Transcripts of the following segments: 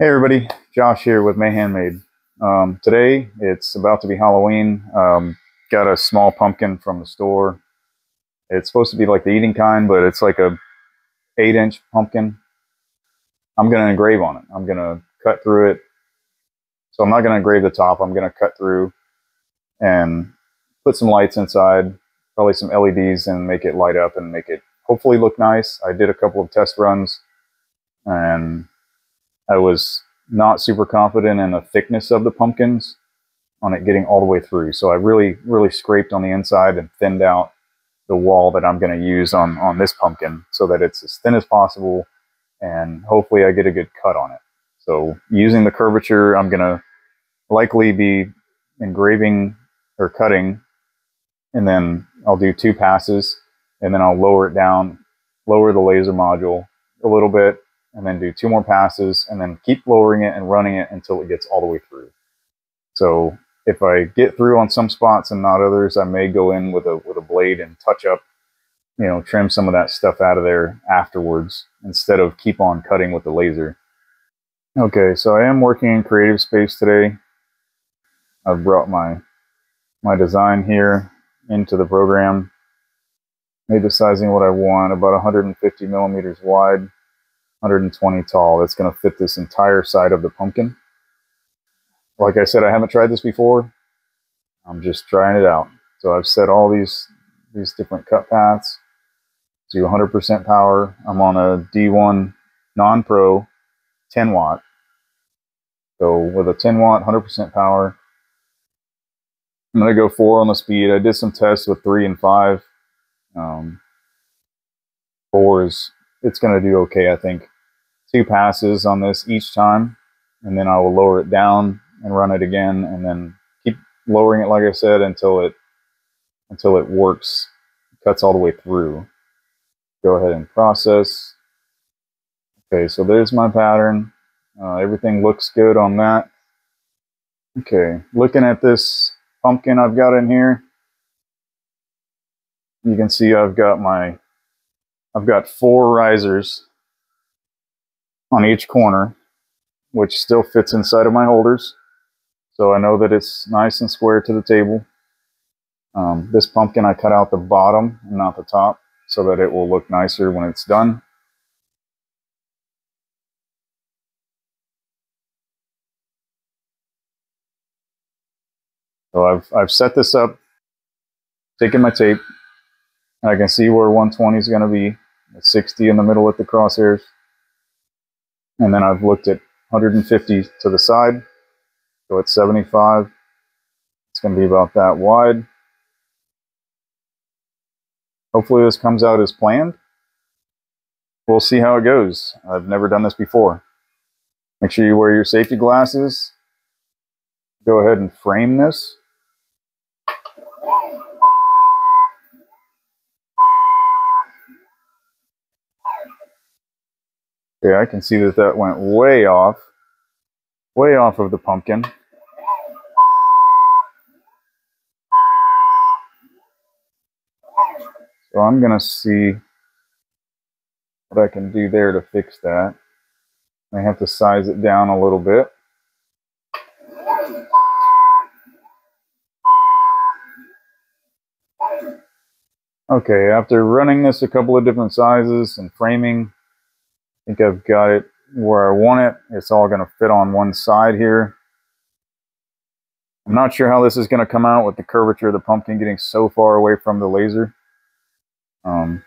Hey everybody, Josh here with Mahan Made. Um, today it's about to be Halloween. Um, got a small pumpkin from the store. It's supposed to be like the eating kind, but it's like a eight inch pumpkin. I'm gonna engrave on it. I'm gonna cut through it. So I'm not gonna engrave the top. I'm gonna cut through and put some lights inside, probably some LEDs, and make it light up and make it hopefully look nice. I did a couple of test runs and I was not super confident in the thickness of the pumpkins on it getting all the way through. So I really, really scraped on the inside and thinned out the wall that I'm going to use on, on this pumpkin so that it's as thin as possible and hopefully I get a good cut on it. So using the curvature, I'm going to likely be engraving or cutting and then I'll do two passes and then I'll lower it down, lower the laser module a little bit and then do two more passes and then keep lowering it and running it until it gets all the way through. So if I get through on some spots and not others, I may go in with a with a blade and touch up, you know, trim some of that stuff out of there afterwards instead of keep on cutting with the laser. Okay, so I am working in Creative Space today. I've brought my my design here into the program. Made the sizing what I want, about 150 millimeters wide 120 tall. That's going to fit this entire side of the pumpkin. Like I said, I haven't tried this before. I'm just trying it out. So I've set all these these different cut paths to 100% power. I'm on a D1 non-pro 10 watt. So with a 10 watt, 100% power, I'm going to go four on the speed. I did some tests with three and five. Um, four is, it's going to do okay, I think two passes on this each time, and then I will lower it down and run it again, and then keep lowering it, like I said, until it until it works, cuts all the way through. Go ahead and process. Okay, so there's my pattern. Uh, everything looks good on that. Okay, looking at this pumpkin I've got in here, you can see I've got my, I've got four risers on each corner, which still fits inside of my holders. So I know that it's nice and square to the table. Um, this pumpkin, I cut out the bottom and not the top so that it will look nicer when it's done. So I've, I've set this up, taken my tape, I can see where 120 is going to be, 60 in the middle with the crosshairs. And then I've looked at 150 to the side. So at 75, it's going to be about that wide. Hopefully this comes out as planned. We'll see how it goes. I've never done this before. Make sure you wear your safety glasses. Go ahead and frame this. Okay, I can see that that went way off, way off of the pumpkin. So I'm going to see what I can do there to fix that. I have to size it down a little bit. Okay, after running this a couple of different sizes and framing, I think I've got it where I want it. It's all going to fit on one side here. I'm not sure how this is going to come out with the curvature of the pumpkin getting so far away from the laser. Um,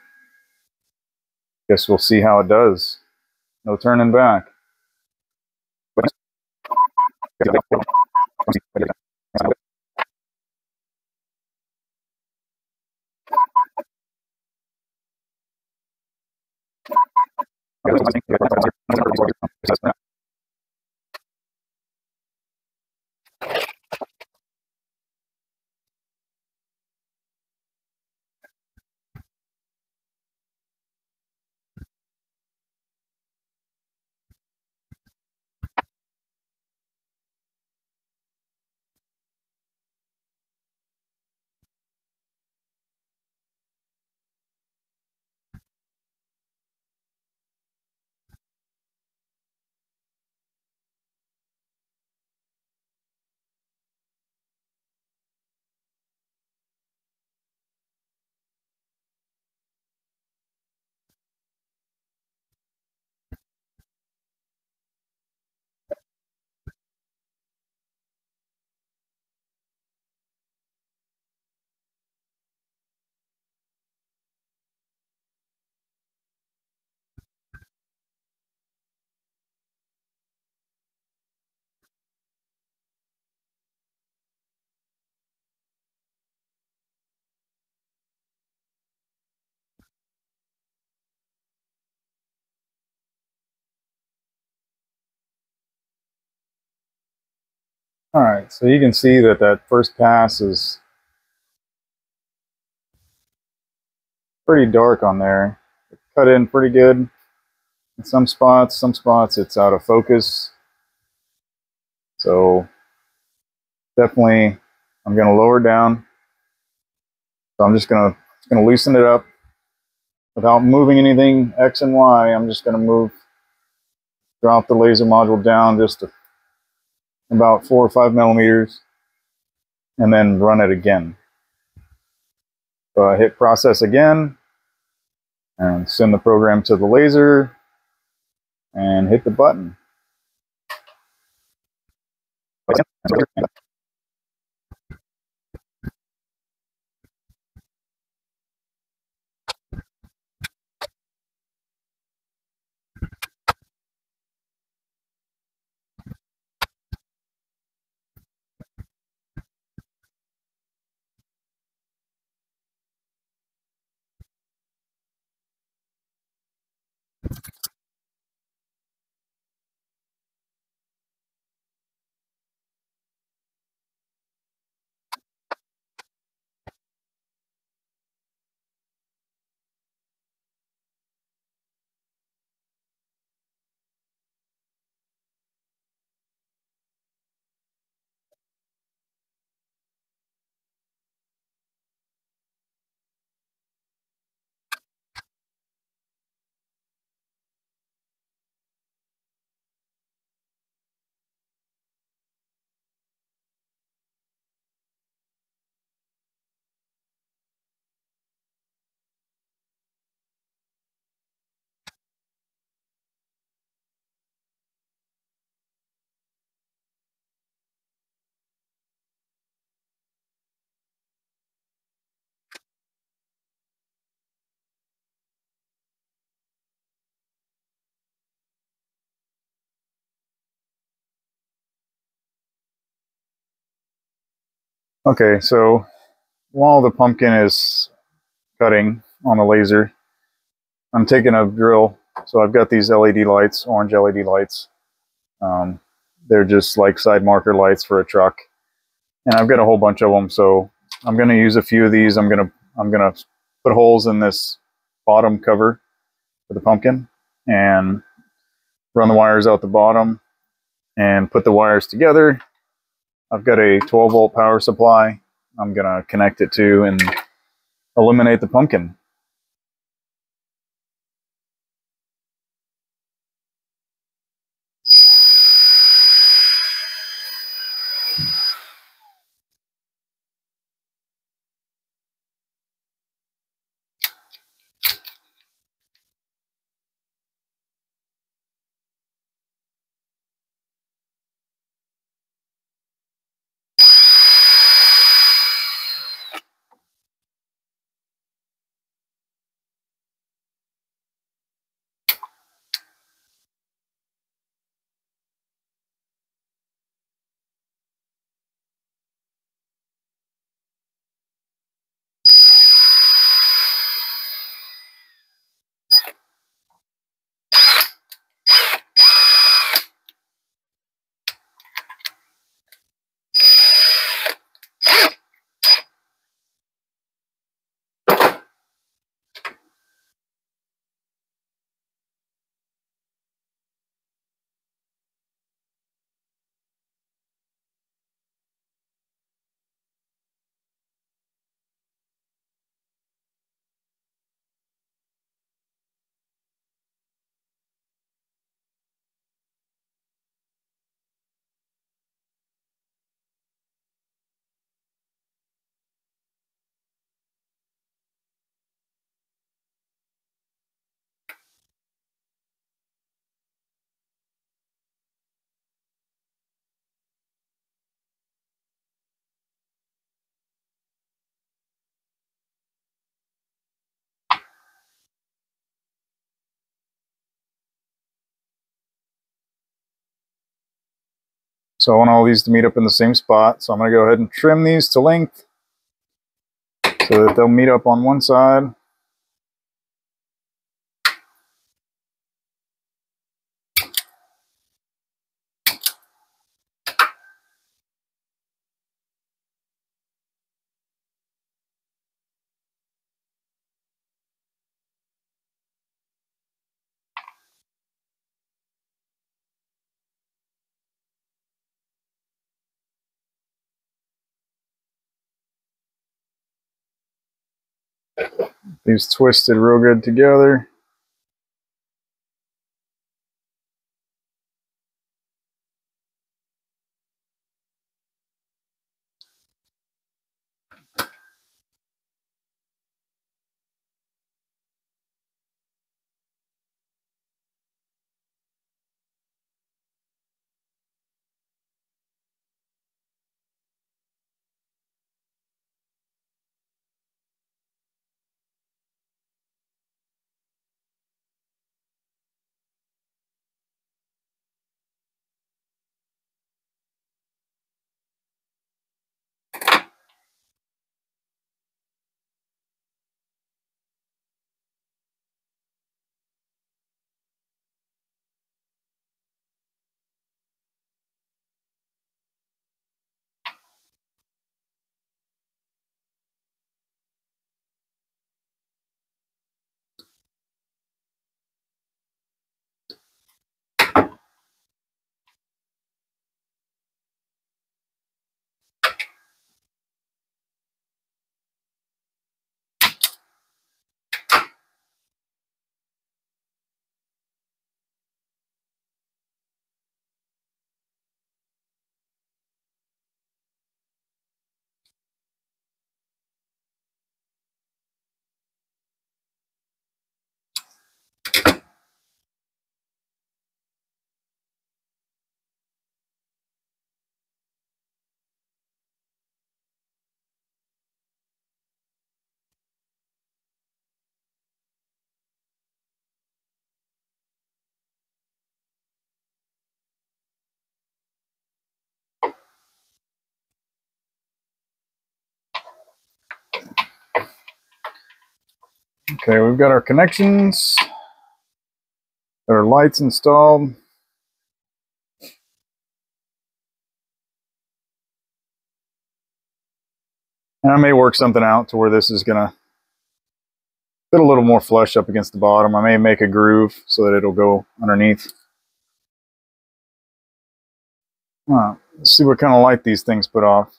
guess we'll see how it does. No turning back. All right, so you can see that that first pass is pretty dark on there. It cut in pretty good in some spots. Some spots it's out of focus. So definitely I'm going to lower down. So I'm just going to going to loosen it up without moving anything X and Y. I'm just going to move, drop the laser module down just to about four or five millimeters, and then run it again. So I hit process again, and send the program to the laser, and hit the button. Okay, so while the pumpkin is cutting on the laser, I'm taking a drill. So I've got these LED lights, orange LED lights. Um, they're just like side marker lights for a truck. And I've got a whole bunch of them. So I'm going to use a few of these. I'm going to, I'm going to put holes in this bottom cover for the pumpkin and run the wires out the bottom and put the wires together I've got a 12 volt power supply I'm going to connect it to and illuminate the pumpkin. So I want all these to meet up in the same spot. So I'm going to go ahead and trim these to length so that they'll meet up on one side. These twisted real good together. Okay, we've got our connections, our lights installed. And I may work something out to where this is going to fit a little more flush up against the bottom. I may make a groove so that it'll go underneath. Let's see what kind of light these things put off.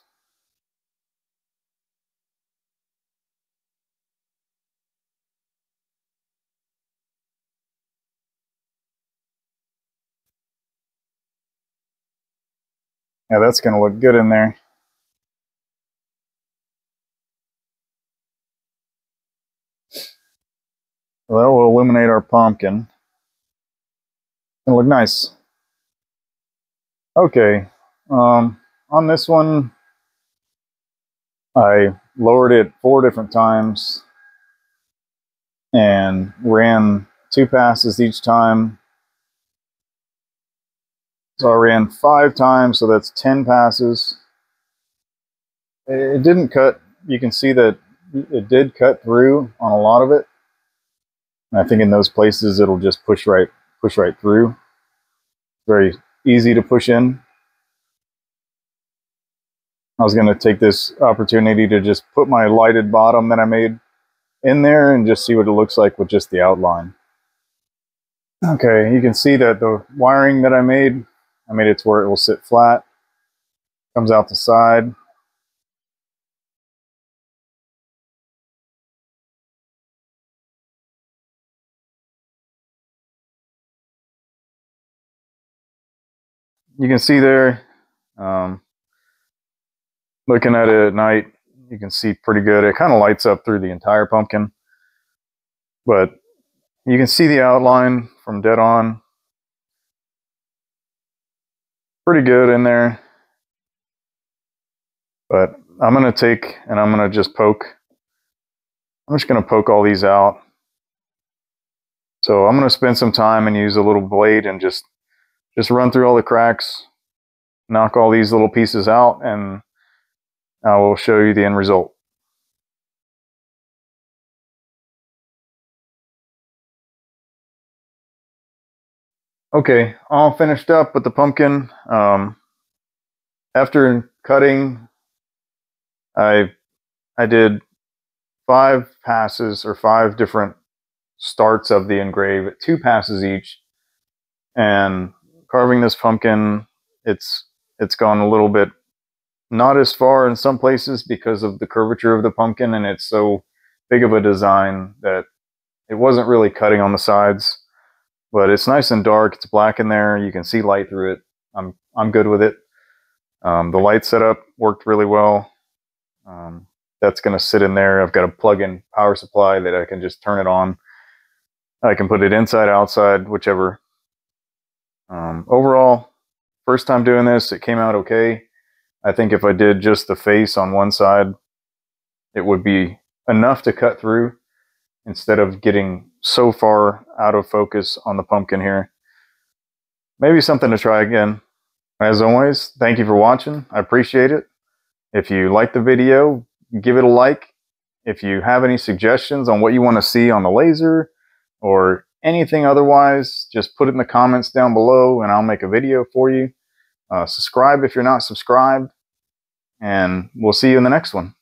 Yeah, that's going to look good in there. Well, that will illuminate our pumpkin. It'll look nice. Okay, um, on this one, I lowered it four different times and ran two passes each time so I ran five times, so that's 10 passes. It didn't cut, you can see that it did cut through on a lot of it. And I think in those places it'll just push right, push right through. Very easy to push in. I was going to take this opportunity to just put my lighted bottom that I made in there and just see what it looks like with just the outline. Okay, you can see that the wiring that I made I made it to where it will sit flat. Comes out the side. You can see there, um, looking at it at night, you can see pretty good. It kind of lights up through the entire pumpkin. But you can see the outline from dead on pretty good in there. But I'm going to take and I'm going to just poke. I'm just going to poke all these out. So I'm going to spend some time and use a little blade and just just run through all the cracks, knock all these little pieces out, and I will show you the end result. Okay, all finished up with the pumpkin. Um, after cutting, I I did five passes or five different starts of the engrave, two passes each, and carving this pumpkin, it's it's gone a little bit not as far in some places because of the curvature of the pumpkin, and it's so big of a design that it wasn't really cutting on the sides, but it's nice and dark. It's black in there. You can see light through it. I'm I'm good with it. Um, the light setup worked really well. Um, that's going to sit in there. I've got a plug-in power supply that I can just turn it on. I can put it inside, outside, whichever. Um, overall, first time doing this, it came out okay. I think if I did just the face on one side, it would be enough to cut through instead of getting so far out of focus on the pumpkin here. Maybe something to try again. As always, thank you for watching. I appreciate it. If you like the video, give it a like. If you have any suggestions on what you want to see on the laser or anything otherwise, just put it in the comments down below and I'll make a video for you. Uh, subscribe if you're not subscribed, and we'll see you in the next one.